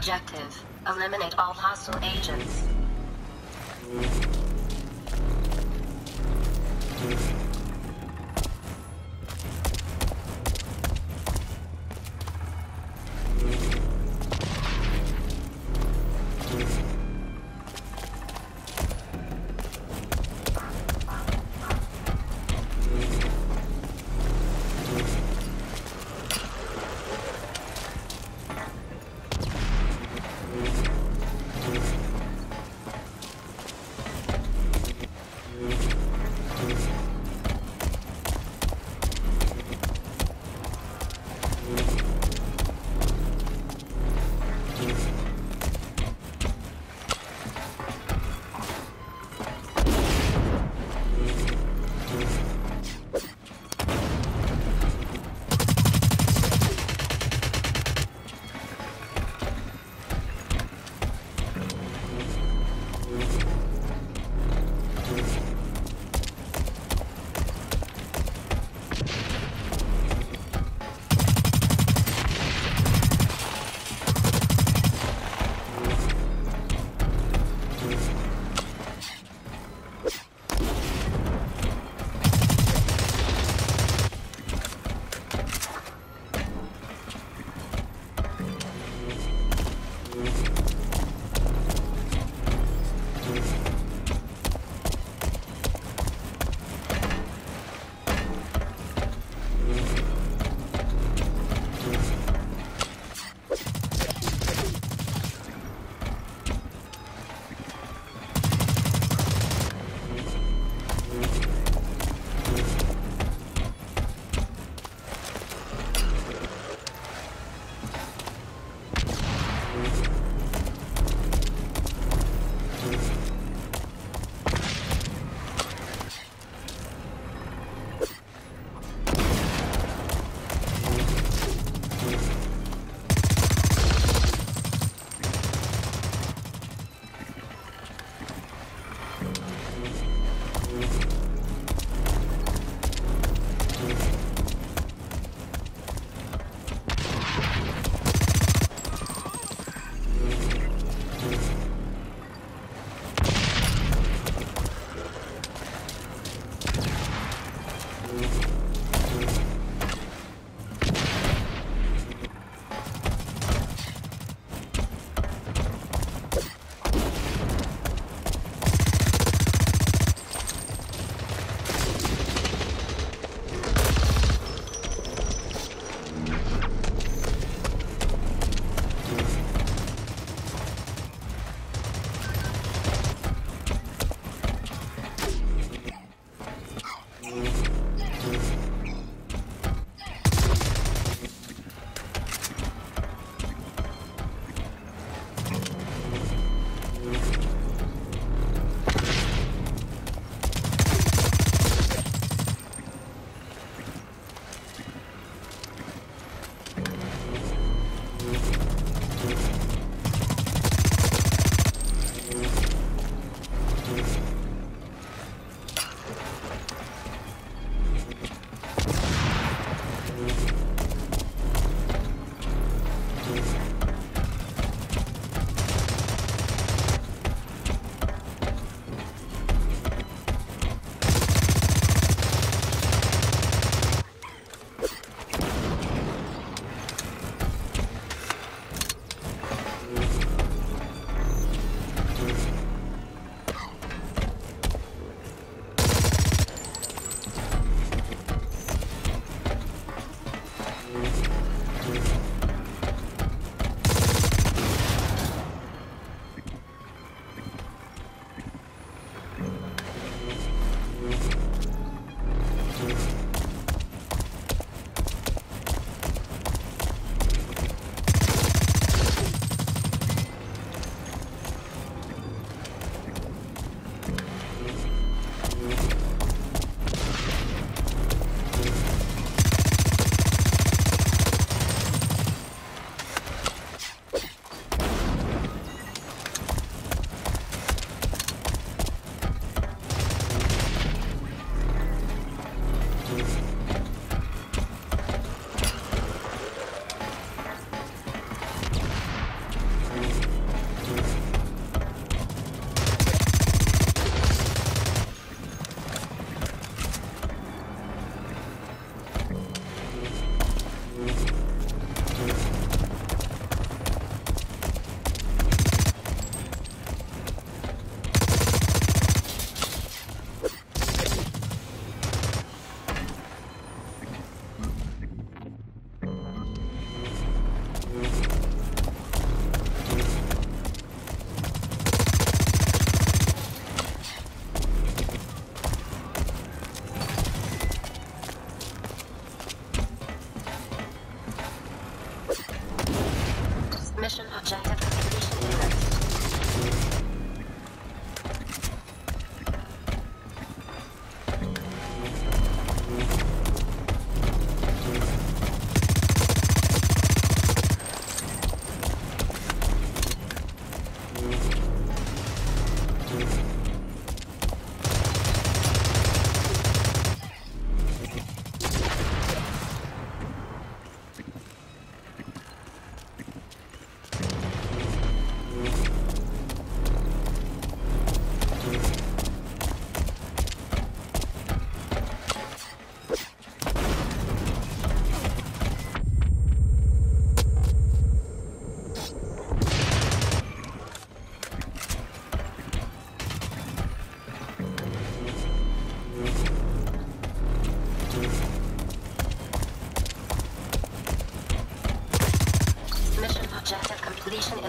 Objective. Eliminate all hostile agents.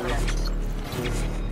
Completion imminent.